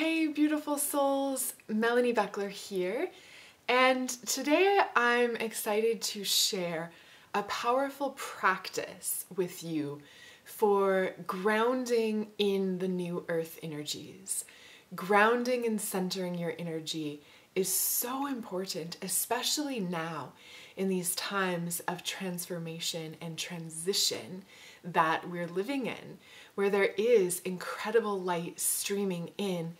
Hey, beautiful souls, Melanie Beckler here, and today I'm excited to share a powerful practice with you for grounding in the new earth energies. Grounding and centering your energy is so important, especially now in these times of transformation and transition that we're living in, where there is incredible light streaming in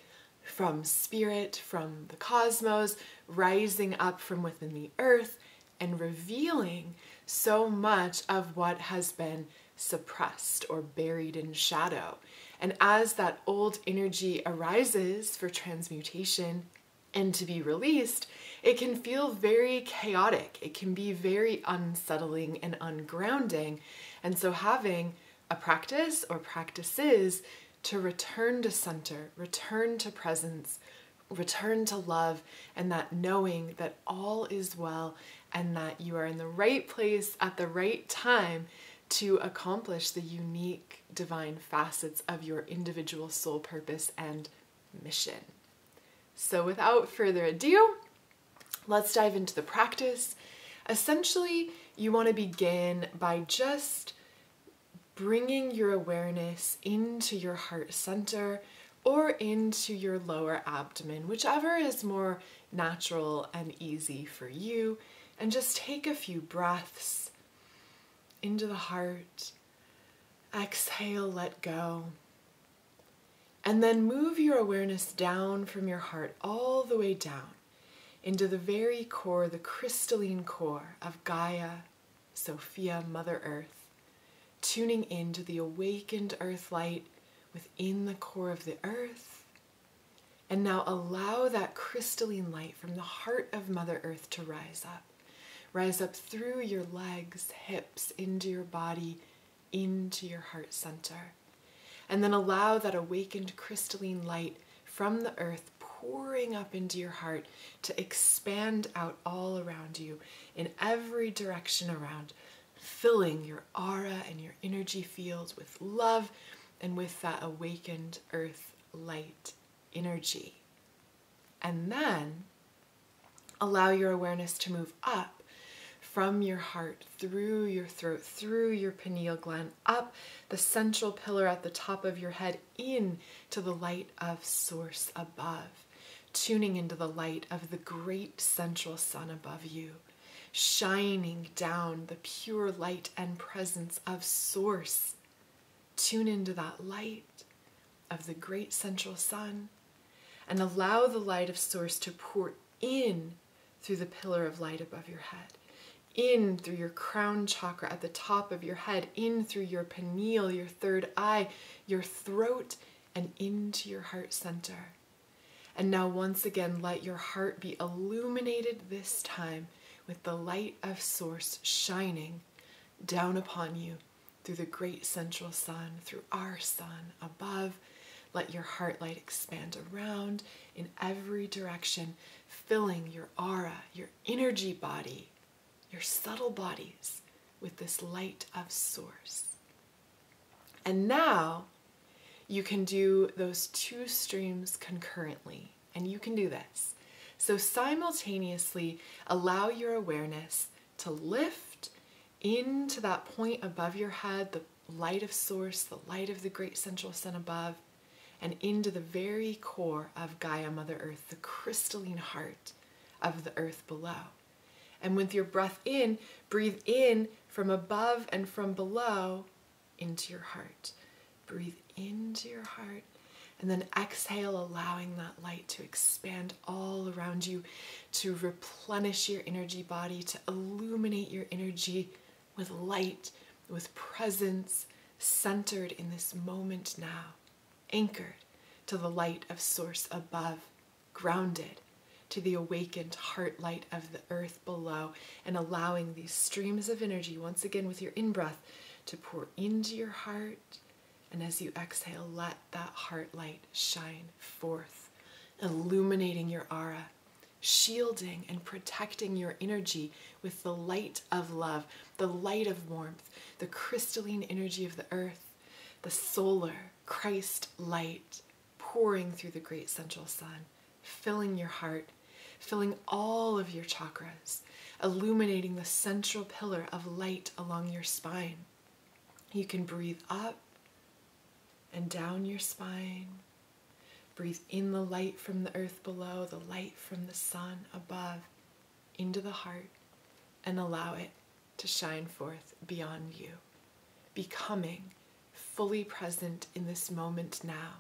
from spirit, from the cosmos, rising up from within the earth and revealing so much of what has been suppressed or buried in shadow. And as that old energy arises for transmutation and to be released, it can feel very chaotic. It can be very unsettling and ungrounding. And so, having a practice or practices to return to center, return to presence, return to love, and that knowing that all is well and that you are in the right place at the right time to accomplish the unique divine facets of your individual soul purpose and mission. So, without further ado, let's dive into the practice. Essentially, you want to begin by just bringing your awareness into your heart center or into your lower abdomen, whichever is more natural and easy for you. And just take a few breaths into the heart. Exhale, let go. And then move your awareness down from your heart all the way down into the very core, the crystalline core of Gaia, Sophia, Mother Earth tuning into the awakened earth light within the core of the earth. And now allow that crystalline light from the heart of Mother Earth to rise up. Rise up through your legs, hips, into your body, into your heart center. And then allow that awakened crystalline light from the earth pouring up into your heart to expand out all around you in every direction around, filling your aura and your energy fields with love and with that awakened earth light energy. And then allow your awareness to move up from your heart, through your throat, through your pineal gland, up the central pillar at the top of your head, in to the light of Source above, tuning into the light of the great central sun above you shining down the pure light and presence of Source. Tune into that light of the great central sun and allow the light of Source to pour in through the pillar of light above your head, in through your crown chakra at the top of your head, in through your pineal, your third eye, your throat, and into your heart center. And now, once again, let your heart be illuminated this time with the light of Source shining down upon you through the great central sun, through our sun above. Let your heart light expand around in every direction, filling your aura, your energy body, your subtle bodies with this light of Source. And now you can do those two streams concurrently, and you can do this. So simultaneously allow your awareness to lift into that point above your head, the light of source, the light of the great central sun above, and into the very core of Gaia Mother Earth, the crystalline heart of the earth below. And with your breath in, breathe in from above and from below into your heart. Breathe into your heart and then exhale, allowing that light to expand all around you, to replenish your energy body, to illuminate your energy with light, with presence, centered in this moment now, anchored to the light of Source above, grounded to the awakened heart light of the earth below, and allowing these streams of energy, once again with your in breath, to pour into your heart and as you exhale, let that heart light shine forth, illuminating your aura, shielding and protecting your energy with the light of love, the light of warmth, the crystalline energy of the earth, the solar Christ light pouring through the great central sun, filling your heart, filling all of your chakras, illuminating the central pillar of light along your spine. You can breathe up and down your spine. Breathe in the light from the earth below, the light from the sun above, into the heart, and allow it to shine forth beyond you, becoming fully present in this moment now,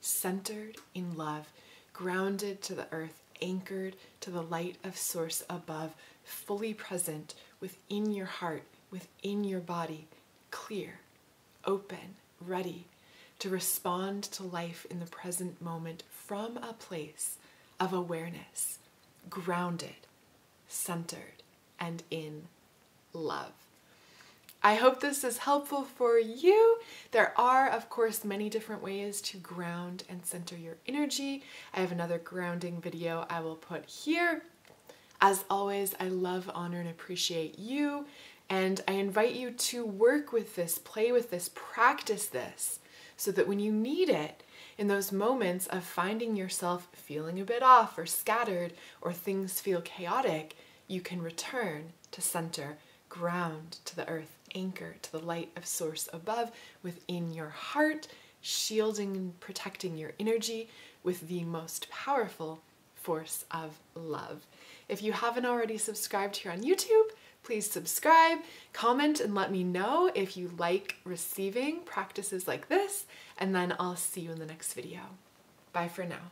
centered in love, grounded to the earth, anchored to the light of source above, fully present within your heart, within your body, clear, open, ready to respond to life in the present moment from a place of awareness, grounded, centered, and in love. I hope this is helpful for you. There are, of course, many different ways to ground and center your energy. I have another grounding video I will put here. As always, I love, honor, and appreciate you. And I invite you to work with this, play with this, practice this, so that when you need it, in those moments of finding yourself feeling a bit off or scattered or things feel chaotic, you can return to center, ground to the earth anchor to the light of source above within your heart, shielding and protecting your energy with the most powerful force of love. If you haven't already subscribed here on YouTube, please subscribe, comment, and let me know if you like receiving practices like this, and then I'll see you in the next video. Bye for now.